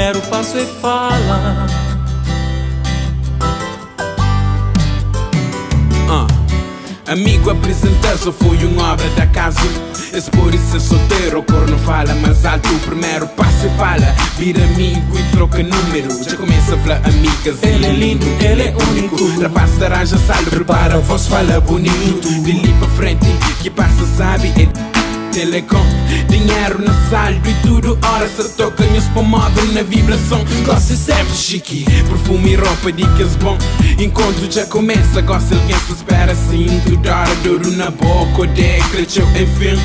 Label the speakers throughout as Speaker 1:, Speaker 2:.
Speaker 1: primeiro passo é fala.
Speaker 2: Amigo apresentação foi uma obra da casa Esse por isso é solteiro, o corno fala mais alto O primeiro passo é fala. Vira amigo e troca número Já começa a falar amigas Ele é lindo, ele é único. Rapaz de aranja saldo, prepara a voz, fala bonito. De ali pra frente, que passa sabe é Telecom, dinheiro na saldo e tudo Hora se toca nos pomóvel na vibração. Gosto sempre chique, perfume e roupa dicas bom. Enquanto já começa, gosta alguém se espera Tudo hora, duro na boca, odeia, cresceu, enfim.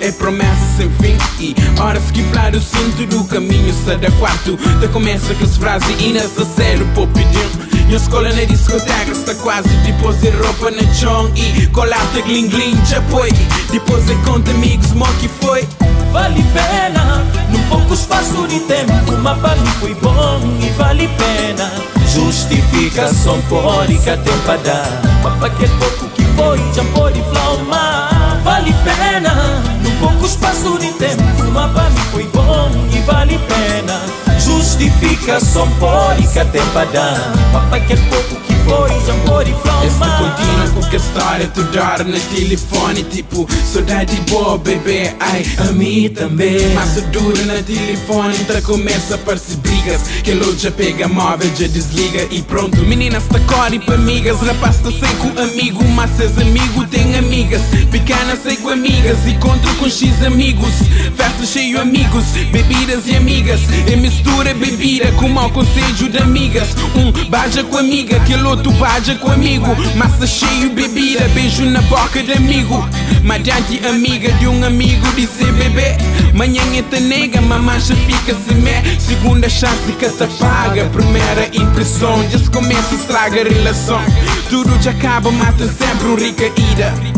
Speaker 2: É promessa sem fim E horas que o cinto do caminho Sai da quarto, da começa com as frases E nessa sério, pô minha escola na discoteca está quase Depois de roupa chão e colata gling gling Já foi, depois de conta amigos, mo que foi
Speaker 1: Vale pena, num pouco espaço de tempo Mas para mim foi bom e vale pena. Justificação pode que a tempo a dar Mas para aquele pouco que foi já pode flaumar Vale pena, num pouco espaço de tempo Mas para mim foi bom e vale pena Justificação pode que a tempo a dar Mas para aquele pouco que foi pode flaumar
Speaker 2: Esta contínua com que a história te dar no telefone Tipo, saudade boa, bebê, ai, a mim também Mas o duro no telefone, então começa a parecer brigas. Que já pega móvel, já desliga e pronto. Meninas tá core para amigas, rapaz tá sei com amigo Mas seus amigos pequena sei com amigas Encontro com X amigos, festa cheio amigos Bebidas e amigas, e mistura bebida com mau conselho de amigas. Um baja com amiga, aquele outro baja com amigo. Massa cheio bebida, beijo na boca de amigo. Madiante amiga de um amigo disse bebê. Manhã é te nega, mamacha fica sem mé Segunda chance que te paga Primeira impressão, já se começa estraga a relação. Tudo já acaba, mata sempre um rica ida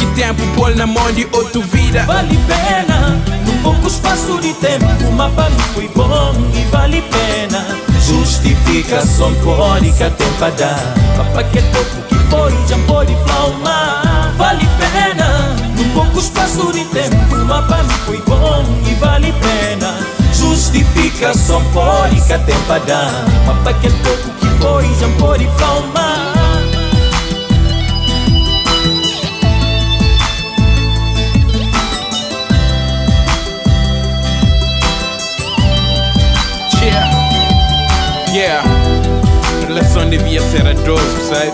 Speaker 2: Tique tempo, pôr na mão de outra vida.
Speaker 1: Vale pena, num pouco espaço de tempo Mas para mim foi bom e vale pena. Justificação pode que a tempo a dar Mas para aquele pouco que foi já pode flaumar. Vale pena, num pouco espaço de tempo Mas para mim foi bom e vale pena. Justificação pode que a tempo a dar Mas para aquele pouco que foi já pode flaumar
Speaker 2: Relação devia ser a 12, sabe?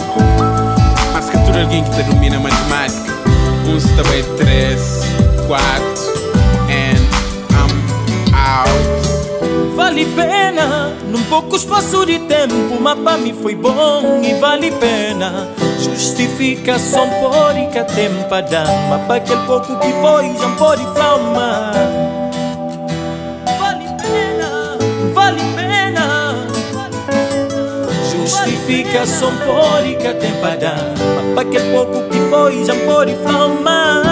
Speaker 2: Mas tudo alguém que te domina matemática. Um bem três, quatro And I'm out.
Speaker 1: Vale pena, num pouco espaço de tempo Mas para mim foi bom e vale pena. Justificação pode que a tempo dar Mas para aquele pouco que foi já pode flaumar Justificação pode que a tempo a dar Mas para aquele pouco que foi já pode flaumar